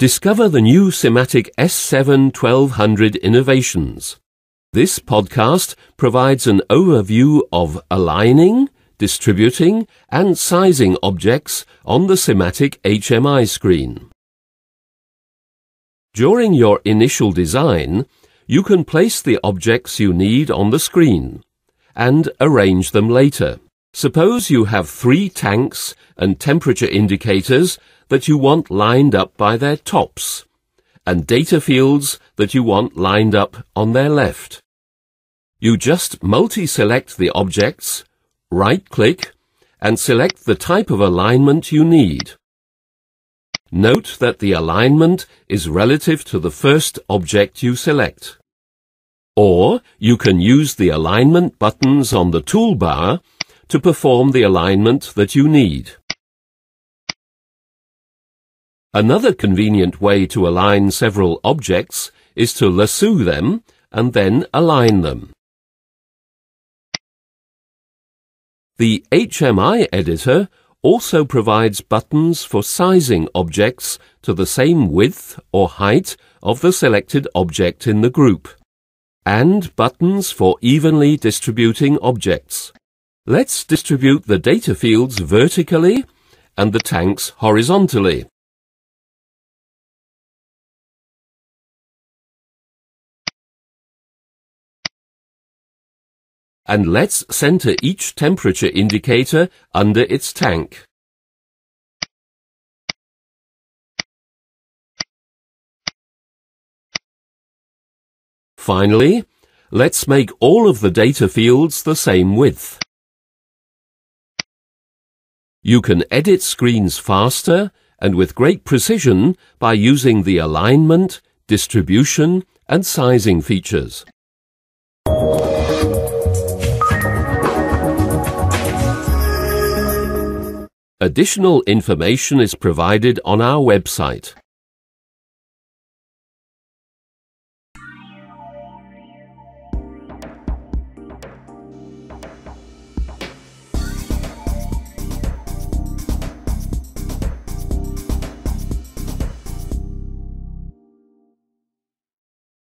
Discover the new Simatic S7 1200 innovations. This podcast provides an overview of aligning, distributing, and sizing objects on the Simatic HMI screen. During your initial design, you can place the objects you need on the screen and arrange them later. Suppose you have three tanks and temperature indicators that you want lined up by their tops, and data fields that you want lined up on their left. You just multi-select the objects, right-click, and select the type of alignment you need. Note that the alignment is relative to the first object you select. Or you can use the alignment buttons on the toolbar to perform the alignment that you need. Another convenient way to align several objects is to lasso them and then align them. The HMI editor also provides buttons for sizing objects to the same width or height of the selected object in the group, and buttons for evenly distributing objects. Let's distribute the data fields vertically and the tanks horizontally. and let's center each temperature indicator under its tank. Finally, let's make all of the data fields the same width. You can edit screens faster and with great precision by using the alignment, distribution and sizing features. Additional information is provided on our website.